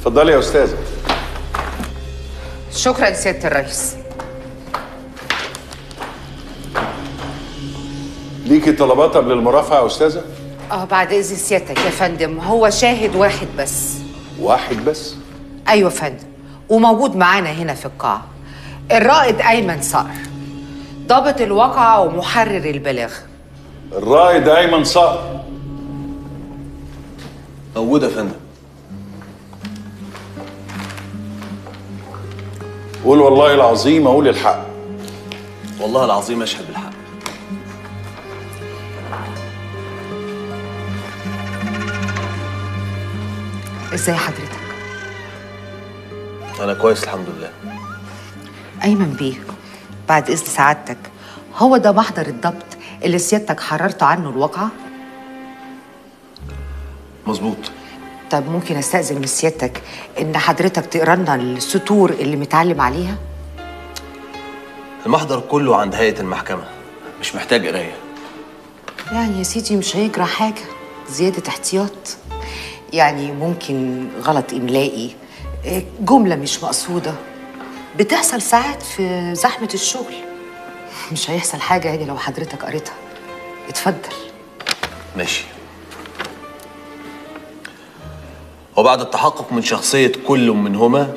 اتفضلي يا أستاذة. شكرا سيادة الرئيس. ليكي طلبات قبل المرافعة يا أستاذة؟ آه بعد إذن سيادتك يا فندم. هو شاهد واحد بس. واحد بس؟ أيوه يا فندم. وموجود معانا هنا في القاعة. الرائد أيمن صقر. ضابط الواقعة ومحرر البلاغ. الرائد أيمن صقر. موجود يا فندم. قول والله العظيم أقول الحق. والله العظيم أشهد بالحق. إزاي حضرتك؟ أنا كويس الحمد لله. أيمن بيه بعد إذن سعادتك هو ده محضر الضبط اللي سيادتك حررت عنه الواقعة؟ مظبوط. طب ممكن استأذن من سيادتك ان حضرتك تقرا لنا السطور اللي متعلم عليها؟ المحضر كله عند هيئة المحكمة. مش محتاج قراية. يعني يا سيدي مش هيجرى حاجة. زيادة احتياط. يعني ممكن غلط إملائي. إيه، جملة مش مقصودة. بتحصل ساعات في زحمة الشغل. مش هيحصل حاجة يعني لو حضرتك قريتها. اتفضل. ماشي. وبعد التحقق من شخصية كل منهما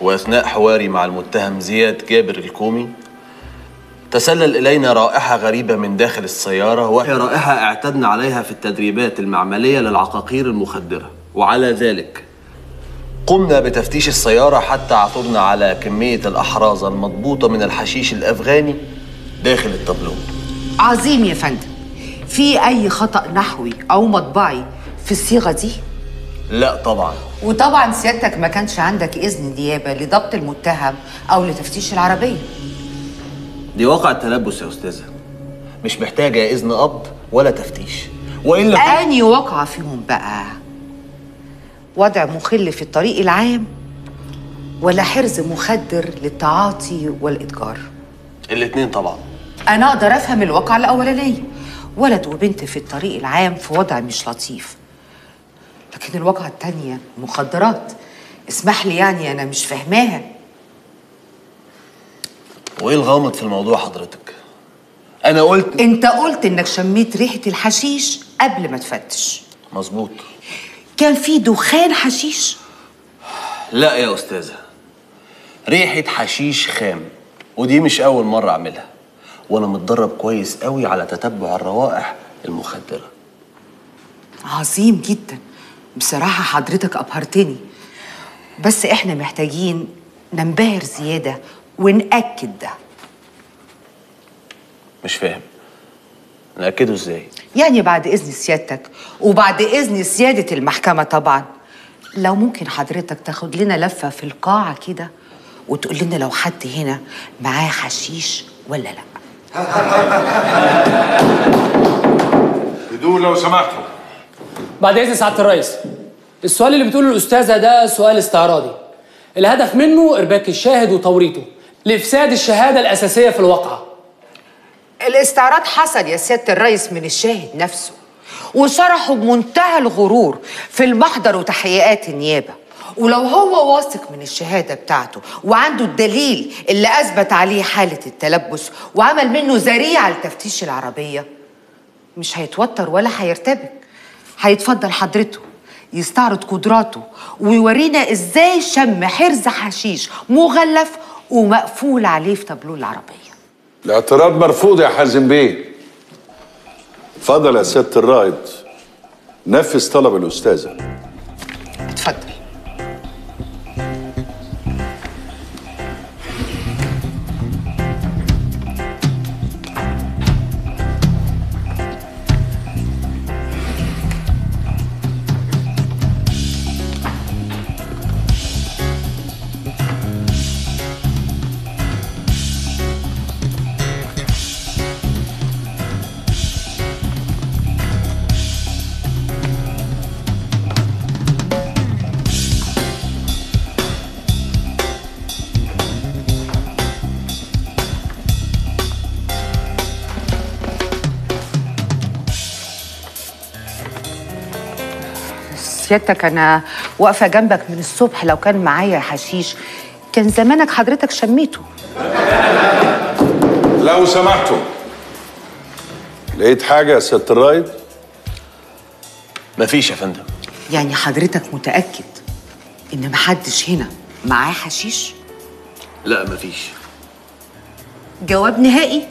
وأثناء حواري مع المتهم زياد جابر الكومي تسلل إلينا رائحة غريبة من داخل السيارة وهي رائحة اعتدنا عليها في التدريبات المعملية للعقاقير المخدرة. وعلى ذلك قمنا بتفتيش السيارة حتى عثرنا على كمية الأحراز المضبوطة من الحشيش الأفغاني داخل التابلو. عظيم يا فندم. في أي خطأ نحوي أو مطبعي في الصيغة دي؟ لا طبعا. وطبعا سيادتك ما كانش عندك إذن نيابة لضبط المتهم أو لتفتيش العربية. دي واقع التلبس يا أستاذة. مش محتاجة إذن قبض ولا تفتيش. وإلا أني واقعة فيهم بقى. وضع مخل في الطريق العام ولا حرز مخدر للتعاطي والإتجار. الاتنين طبعا. أنا أقدر أفهم الواقعة الأولانية ولد وبنت في الطريق العام في وضع مش لطيف. لكن الواقعة التانية مخدرات. اسمح لي يعني أنا مش فاهماها. وإيه الغامض في الموضوع حضرتك؟ أنا قلت أنت قلت إنك شميت ريحة الحشيش قبل ما تفتش. مظبوط. كان في دخان حشيش؟ لا يا أستاذة. ريحة حشيش خام ودي مش أول مرة أعملها. وأنا متدرب كويس قوي على تتبع الروائح المخدرة. عظيم جدا. بصراحة حضرتك أبهرتني. بس إحنا محتاجين ننبهر زيادة ونأكد ده. مش فاهم. نأكده إزاي؟ يعني بعد إذن سيادتك وبعد إذن سيادة المحكمة طبعا. لو ممكن حضرتك تاخد لنا لفة في القاعة كده وتقول لنا لو حد هنا معاه حشيش ولا لأ. هدوء لو سمحتوا. بعد إذن سعادة الرئيس. السؤال اللي بتقوله الأستاذة ده سؤال استعراضي. الهدف منه إرباك الشاهد وتوريطه لإفساد الشهادة الأساسية في الواقعة. الاستعراض حصل يا سيادة الرئيس من الشاهد نفسه وشرحه بمنتهى الغرور في المحضر وتحقيقات النيابة. ولو هو واثق من الشهادة بتاعته وعنده الدليل اللي أثبت عليه حالة التلبس وعمل منه ذريعة لتفتيش العربية مش هيتوتر ولا هيرتبك. هيتفضل حضرته. يستعرض قدراته ويورينا إزاي شم حرز حشيش مغلف ومقفول عليه في تابلوه العربية. الاعتراض مرفوض يا حازم بيه. اتفضل يا سياده الرائد نفذ طلب الأستاذة. اتفضل. سيادتك أنا واقفة جنبك من الصبح لو كان معايا حشيش كان زمانك حضرتك شميته. لو سمحتوا لقيت حاجة يا سيادة الرائد؟ مفيش يا فندم. يعني حضرتك متأكد إن محدش هنا معاه حشيش؟ لا مفيش. جواب نهائي؟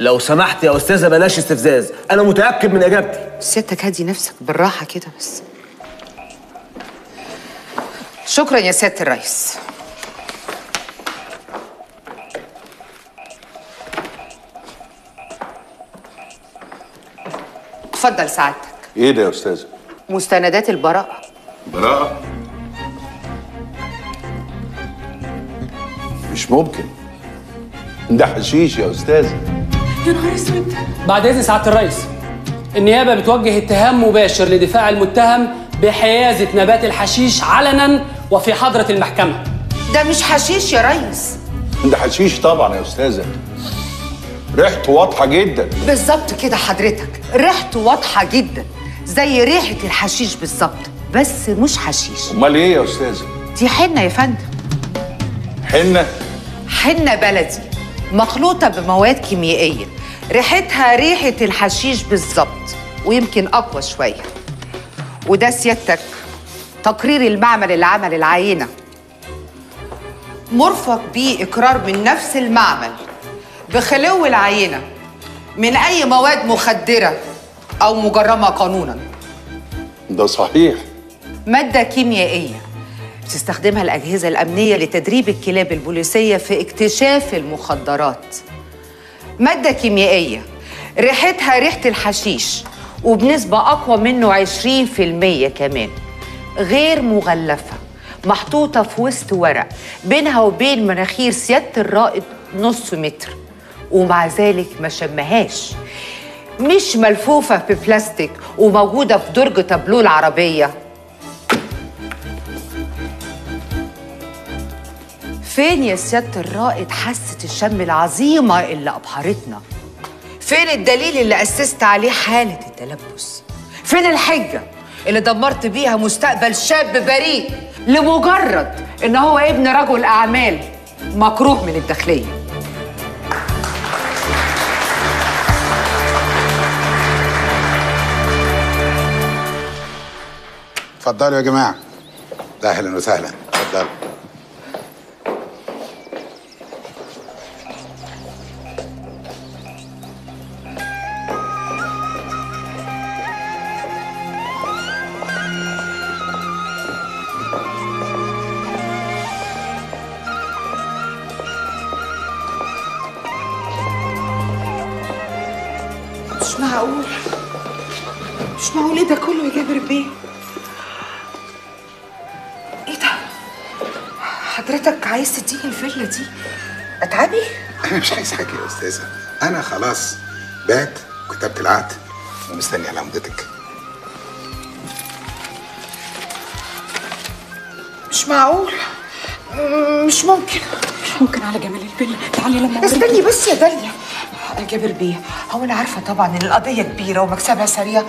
لو سمحت يا أستاذة بلاش استفزاز. أنا متأكد من إجابتي. سيادتك هدي نفسك بالراحة كده بس. شكرا يا سيادة الرئيس. اتفضل سعادتك. إيه ده يا أستاذة؟ مستندات البراءة. براءة؟ مش ممكن. ده حشيش يا أستاذة. بعد إذن سعادة الرئيس النيابة بتوجه اتهام مباشر لدفاع المتهم بحيازة نبات الحشيش علنا وفي حضرة المحكمة. ده مش حشيش يا ريس. ده حشيش طبعا يا أستاذة. ريحته واضحة جدا. بالظبط كده حضرتك. ريحته واضحة جدا. زي ريحة الحشيش بالظبط. بس مش حشيش. أمال إيه يا أستاذة؟ دي حنة يا فندم. حنة؟ حنة بلدي. مخلوطة بمواد كيميائية. ريحتها ريحة الحشيش بالظبط. ويمكن أقوى شوية. وده سيادتك. تقرير المعمل اللي عمل العينة مرفق بيه إقرار من نفس المعمل. بخلو العينة من أي مواد مخدرة أو مجرمة قانوناً. ده صحيح. مادة كيميائية بتستخدمها الأجهزة الأمنية لتدريب الكلاب البوليسية في اكتشاف المخدرات. مادة كيميائية ريحتها ريحة الحشيش وبنسبة أقوى منه 20% كمان. غير مغلفة محطوطة في وسط ورق بينها وبين مناخير سيادة الرائد نص متر ومع ذلك ما شمهاش مش ملفوفة ببلاستيك وموجودة في درج تابلو العربية فين يا سيادة الرائد حاسة الشم العظيمة اللي أبهرتنا؟ فين الدليل اللي أسست عليه حالة التلبس؟ فين الحجة اللي دمرت بيها مستقبل شاب بريء لمجرد إن هو ابن رجل أعمال مكروه من الداخلية؟ اتفضلوا يا جماعة. أهلا وسهلا. اتفضلوا. مش معقول. مش معقول إيه ده كله يا جابر بيه؟ إيه ده؟ حضرتك عايز تديني الفيلا دي؟ أتعبي؟ أنا مش عايز حاجة يا أستاذة. أنا خلاص بعت كتبت العقد ومستني على عمدتك مش معقول. مش ممكن. ممكن على جمال الفيلا. تعالي لما. استني بس يا داليا. جابر بيه. هو أنا عارفة طبعا إن القضية كبيرة ومكسبها سريع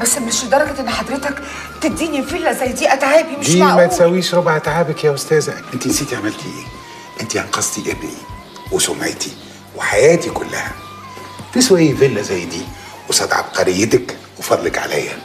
بس مش لدرجة إن حضرتك تديني فيلا زي دي أتعابي مش دي ما معقول. تساويش ربع تعبك يا أستاذة. أنت نسيتي عملتي إيه؟ أنت أنقذتي ابني وسمعتي وحياتي كلها. تسوى إيه فيلا زي دي قصاد عبقريتك وفضلك عليا.